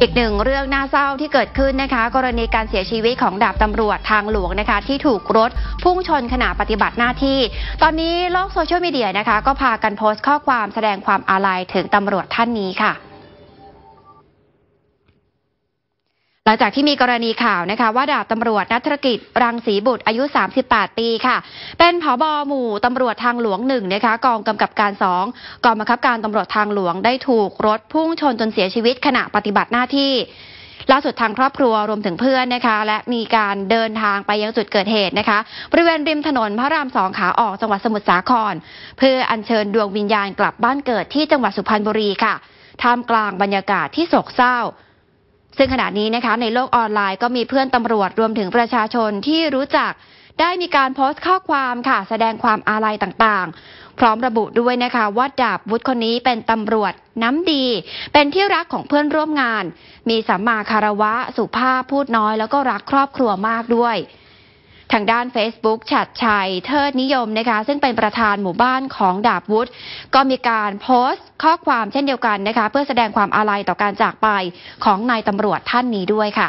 อีกหนึ่งเรื่องน่าเศร้าที่เกิดขึ้นนะคะ กรณีการเสียชีวิตของดาบตำรวจทางหลวงนะคะ ที่ถูกรถพุ่งชนขณะปฏิบัติหน้าที่ ตอนนี้โลกโซเชียลมีเดียนะคะ ก็พากันโพสต์ข้อความแสดงความอาลัยถึงตำรวจท่านนี้ค่ะ ลังจากที่มีกรณีข่าวนะคะ ว่าดาบตำรวจนัทรกิจ รังสีบุตรอายุ 38 ปีค่ะ เป็นผบหมู่ตำรวจทางหลวงหนึ่งนะคะ กองกำกับการสองกองบังคับการตำรวจทางหลวงได้ถูกรถพุ่งชนจนเสียชีวิตขณะปฏิบัติหน้าที่ล่าสุดทางครอบครัวรวมถึงเพื่อนนะคะ และมีการเดินทางไปยังจุดเกิดเหตุนะคะบริเวณริมถนนพระรามสองขาออกจังหวัดสมุทรสาคร เพื่ออัญเชิญดวงวิญญาณกลับบ้านเกิดที่จังหวัดสุพรรณบุรีค่ะท่ามกลางบรรยากาศที่โศกเศร้า ซึ่งขณะนี้นะคะในโลกออนไลน์ก็มีเพื่อนตำรวจรวมถึงประชาชนที่รู้จักได้มีการโพสต์ข้อความค่ะ แสดงความอาลัยต่างๆ พร้อมระบุด้วยนะคะว่าดาบวุฒิคนนี้เป็นตำรวจน้ำดี เป็นที่รักของเพื่อนร่วมงาน มีสัมมาคารวะ สุภาพพูดน้อย แล้วก็รักครอบครัวมากด้วย ทางด้าน Facebook ฉัดชัยเทิดนิยมนะคะซึ่งเป็นประธานหมู่บ้านของดาบวุฒิก็มีการโพสต์ข้อความเช่นเดียวกันนะคะเพื่อแสดงความอาลัยต่อการจากไปของนายตำรวจท่านนี้ด้วยค่ะ